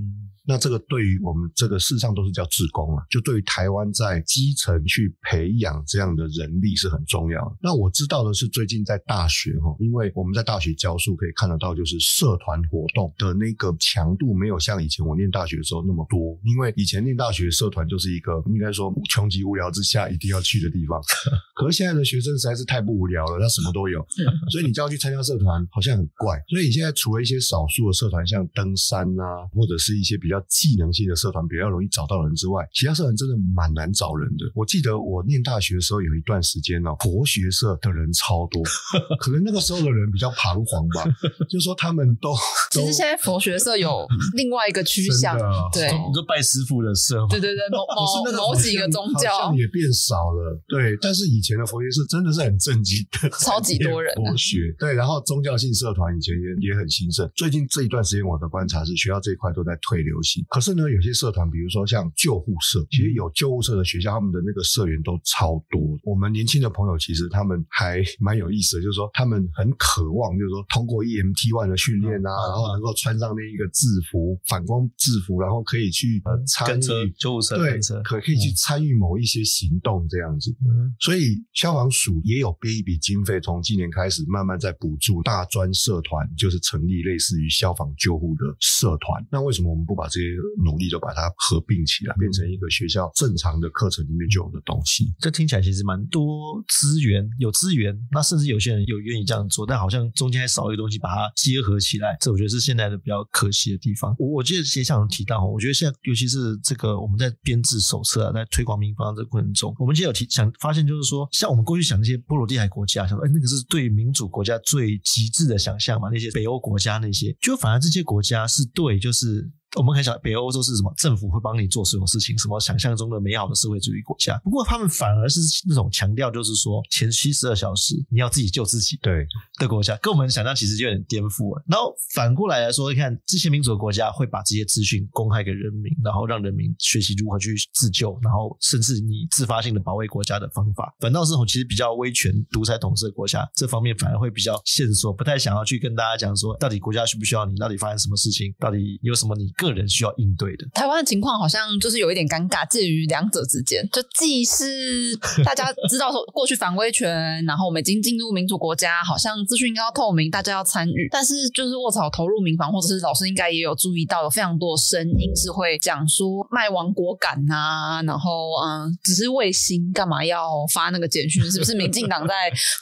S1: 那这个对于我们这个事实上都是叫志工啊，就对于台湾在基层去培养这样的人力是很重要的。那我知道的是，最近在大学哈，因为我们在大学教书可以看得到，就是社团活动的那个强度没有像以前我念大学的时候那么多。因为以前念大学社团就是一个应该说穷极无聊之下一定要去的地方，可是现在的学生实在是太不无聊了，他什么都有，所以你就要去参加社团，好像很怪。所以你现在除了一些少数的社团，像登山啊，或者是一些比较技能性的社团比较容易找到人之外，其他社团真的蛮难找人的。我记得我念大学的时候有一段时间哦，佛学社的人超多，可能那个时候的人比较彷徨吧，就是说他们都
S3: 其实现在佛学社有另外一个趋向，对，
S2: 你说拜师傅的社，
S3: 对对对，某 某某几个宗教
S1: 也变少了，对。但是以前的佛学社真的是很正经的，
S3: 超级多人
S1: 佛学，对。然后宗教性社团以前也也很兴盛，最近这一段时间我的观察是学校这一块都在退流行。可是呢，有些社团，比如说像救护社，其实有救护社的学校，他们的那个社员都超多。我们年轻的朋友其实他们还蛮有意思的，就是说他们很渴望，就是说通过 EMT One 的训练啊，然后能够穿上那一个制服，反光制服，然后可以去参与
S2: 救护车，
S1: 对，可可以去参与某一些行动这样子。所以消防署也有编一笔经费，从今年开始慢慢在补助大专社团，就是成立类似于消防救护的社团。那为什么我们不把这些？努力都把它合并起来，变成一个学校正常的课程里面就有的东西。
S2: 这听起来其实蛮多资源，有资源，那甚至有些人有愿意这样做，但好像中间还少一个东西把它结合起来。这我觉得是现在的比较可惜的地方。我我记得也想提到，我觉得现在尤其是这个我们在编制手册啊，在推广民防这个过程中，我们其实有提想发现，就是说像我们过去想那些波罗的海国家，想说哎那个是对民主国家最极致的想象嘛，那些北欧国家那些，就反而这些国家是对，就是。我们很想北欧洲是什么？政府会帮你做所有事情，什么想象中的美好的社会主义国家。不过他们反而是那种强调，就是说前七十二小时你要自己救自己。
S1: 对
S2: 的国家，跟我们想象其实就有点颠覆了。然后反过来来说，你看这些民主的国家会把这些资讯公开给人民，然后让人民学习如何去自救，然后甚至你自发性的保卫国家的方法。反倒是其实比较威权独裁统治的国家，这方面反而会比较线索，不太想要去跟大家讲说，到底国家需不需要你，到底发生什么事情，到底有什么你。个人需要应对的
S3: 台湾的情况，好像就是有一点尴尬，介于两者之间。就既是大家知道说过去反威权，然后我们已经进入民主国家，好像资讯应该要透明，大家要参与。但是就是卧槽投入民防，或者是老师应该也有注意到，有非常多声音是会讲说卖亡国感啊，然后嗯，只是卫星干嘛要发那个简讯？是不是民进党在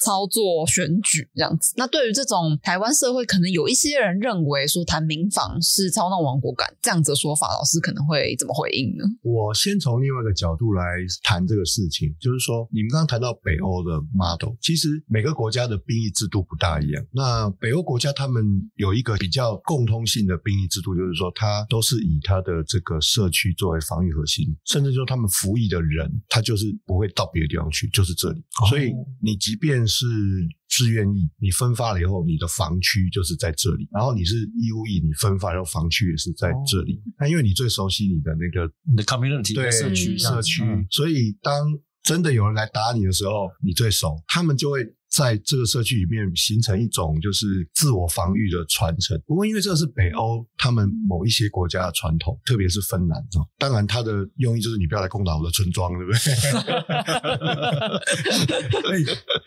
S3: 操作选举这样子？那对于这种台湾社会，可能有一些人认为说谈民防是操弄亡国感。这样子的说法，老师可能会怎么回应呢？
S1: 我先从另外一个角度来谈这个事情，就是说，你们刚刚谈到北欧的 model，其实每个国家的兵役制度不大一样。那北欧国家他们有一个比较共通性的兵役制度，就是说，它都是以它的这个社区作为防御核心，甚至说他们服役的人，他就是不会到别的地方去，就是这里。所以你即便是自愿役，你分发了以后，你的防区就是在这里；然后你是义务役，你分发然后防区也是在这里。那因为你最熟悉你的那个
S2: 你的 community
S1: 对
S2: 社区
S1: 社区，所以当真的有人来打你的时候，你最熟，他们就会。在这个社区里面形成一种就是自我防御的传承。不过因为这个是北欧他们某一些国家的传统，特别是芬兰，当然它的用意就是你不要来攻打我的村庄，对不对？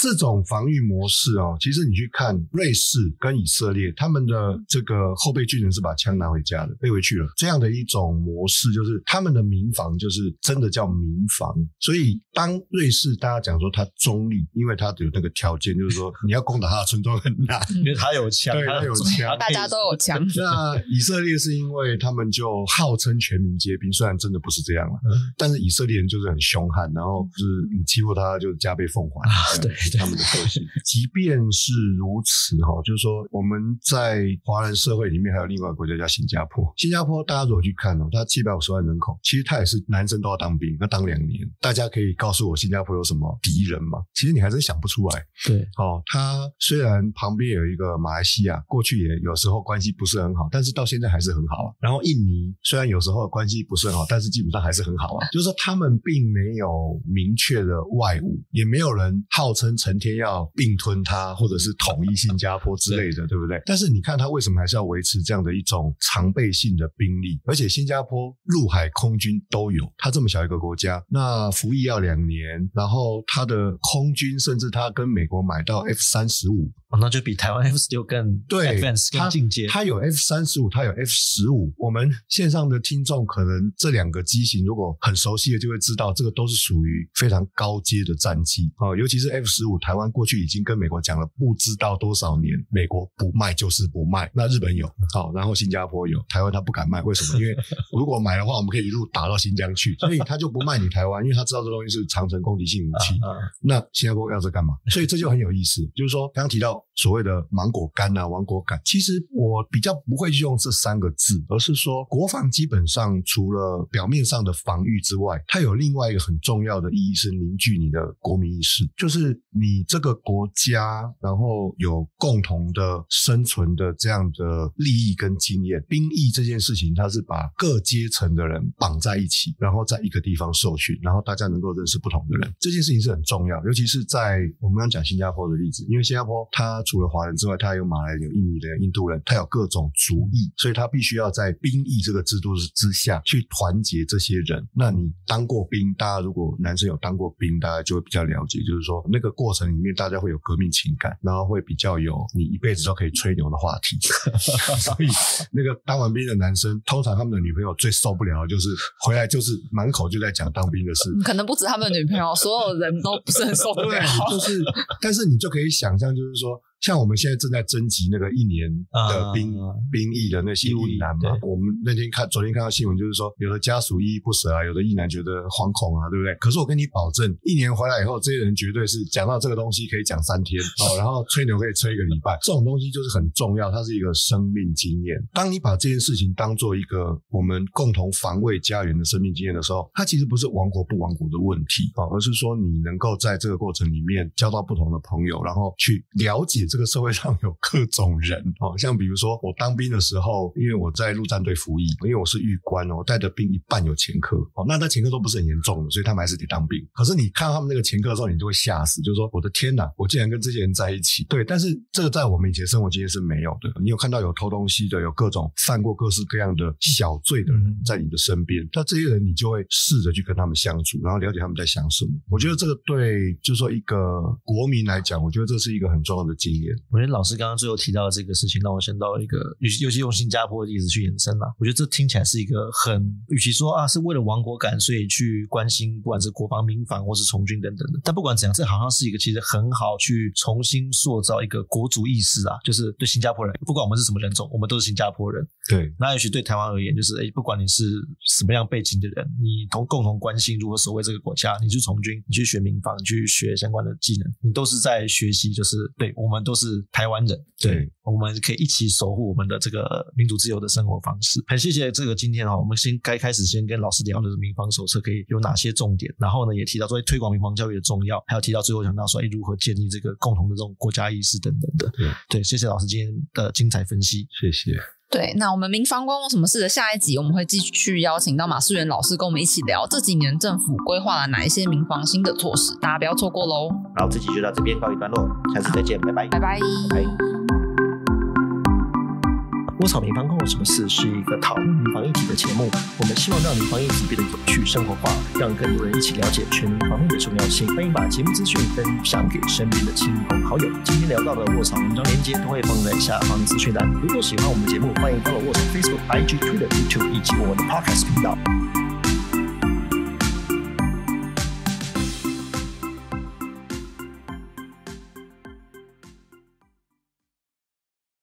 S1: 这种防御模式哦，其实你去看瑞士跟以色列，他们的这个后备军人是把枪拿回家的，背回去了。这样的一种模式，就是他们的民防就是真的叫民防。所以当瑞士大家讲说他中立，因为他有那个条件，就是说你要攻打他的村庄很难，
S2: 因为他有枪，
S1: 他有枪，
S3: 大家都有枪。
S1: 那以色列是因为他们就号称全民皆兵，虽然真的不是这样了，但是以色列人就是很凶悍，然后就是你欺负他，就加倍奉还。
S2: 对。
S1: 他们的特性，即便是如此哈，就是说我们在华人社会里面还有另外一个国家叫新加坡。新加坡大家如果去看哦，它七百五十万人口，其实它也是男生都要当兵，要当两年。大家可以告诉我新加坡有什么敌人吗？其实你还真想不出来。
S2: 对，
S1: 哦，它虽然旁边有一个马来西亚，过去也有时候关系不是很好，但是到现在还是很好啊。然后印尼虽然有时候关系不是很好，但是基本上还是很好啊。就是说他们并没有明确的外务，也没有人号称成天要并吞它，或者是统一新加坡之类的，对不对？但是你看他为什么还是要维持这样的一种常备性的兵力？而且新加坡陆海空军都有，它这么小一个国家，那服役要两年，然后它的空军甚至它跟美国买到 F 三十五。
S2: 那就比台湾 F 十六更
S1: 对，
S2: 更进阶。
S1: 它有 F 三十五，它有 F 十五。我们线上的听众可能这两个机型如果很熟悉的，就会知道这个都是属于非常高阶的战机啊。尤其是 F 十五，台湾过去已经跟美国讲了不知道多少年，美国不卖就是不卖。那日本有好，然后新加坡有，台湾他不敢卖，为什么？因为 如果买的话，我们可以一路打到新疆去，所以他就不卖你台湾，因为他知道这东西是长城攻击性武器。那新加坡要这干嘛？所以这就很有意思，就是说刚刚提到。所谓的芒果干啊，芒果干，其实我比较不会用这三个字，而是说国防基本上除了表面上的防御之外，它有另外一个很重要的意义是凝聚你的国民意识，就是你这个国家，然后有共同的生存的这样的利益跟经验。兵役这件事情，它是把各阶层的人绑在一起，然后在一个地方受训，然后大家能够认识不同的人，这件事情是很重要。尤其是在我们刚讲新加坡的例子，因为新加坡它除了华人之外，他有马来人、有印尼人、印度人，他有各种族裔，所以他必须要在兵役这个制度之下去团结这些人。那你当过兵，大家如果男生有当过兵，大家就会比较了解，就是说那个过程里面，大家会有革命情感，然后会比较有你一辈子都可以吹牛的话题。所以那个当完兵的男生，通常他们的女朋友最受不了的就是回来就是满口就在讲当兵的事。
S3: 可能不止他们的女朋友，所有人都不是很受不了。
S1: 就是，但是你就可以想象，就是说。像我们现在正在征集那个一年的兵兵役的那些役男嘛，我们那天看昨天看到新闻，就是说有的家属依依不舍啊，有的役男觉得惶恐啊，对不对？可是我跟你保证，一年回来以后，这些人绝对是讲到这个东西可以讲三天 哦，然后吹牛可以吹一个礼拜。这种东西就是很重要，它是一个生命经验。当你把这件事情当做一个我们共同防卫家园的生命经验的时候，它其实不是亡国不亡国的问题啊，而是说你能够在这个过程里面交到不同的朋友，然后去了解。这个社会上有各种人 哦，像比如说我当兵的时候，因为我在陆战队服役，因为我是狱官哦，我带的兵一半有前科哦，那他前科都不是很严重的，所以他们还是得当兵。可是你看到他们那个前科的时候，你就会吓死，就是说我的天哪，我竟然跟这些人在一起。对，但是这个在我们以前生活经验是没有的。你有看到有偷东西的，有各种犯过各式各样的小罪的人在你的身边，那这些人你就会试着去跟他们相处，然后了解他们在想什么。我觉得这个对，就是说一个国民来讲，我觉得这是一个很重要的经验。
S2: 我觉得老师刚刚最后提到的这个事情，让我想到一个，尤尤其用新加坡的例子去延伸了。我觉得这听起来是一个很，与其说啊是为了亡国感，所以去关心，不管是国防、民防或是从军等等的。但不管怎样，这好像是一个其实很好去重新塑造一个国族意识啊，就是对新加坡人，不管我们是什么人种，我们都是新加坡人。
S1: 对。
S2: 那也许对台湾而言，就是哎，不管你是什么样背景的人，你同共同关心如何守卫这个国家，你去从军，你去学民防，你去学相关的技能，你都是在学习，就是对我们都是台湾人。对，我们可以一起守护我们的这个民主自由的生活方式。很谢谢这个今天啊，我们先该开始先跟老师聊的民防手册可以有哪些重点，然后呢也提到说推广民防教育的重要，还有提到最后讲到说哎如何建立这个共同的这种国家意识等等的。对，谢谢老师今天的精彩分析，
S1: 谢谢。
S3: 对，那我们民防关我什么事的下一集，我们会继续邀请到马世元老师跟我们一起聊这几年政府规划了哪一些民防新的措施，大家不要错过喽。
S2: 然后，这集就到这边告一段落，下次再见，拜拜，
S3: 拜拜，
S2: 拜。卧草民防控有什么事？是一个讨论民房议题的节目。我们希望让民房议题变得有趣、生活化，让更多人一起了解全民防务的重要性。欢迎把节目资讯分享给身边的亲朋好友。今天聊到的卧草文章链接都会放在下方资讯栏。如果喜欢我们的节目，欢迎 follow 卧草 Facebook、IG、Twitter、YouTube 以及我们的 Podcast 频道。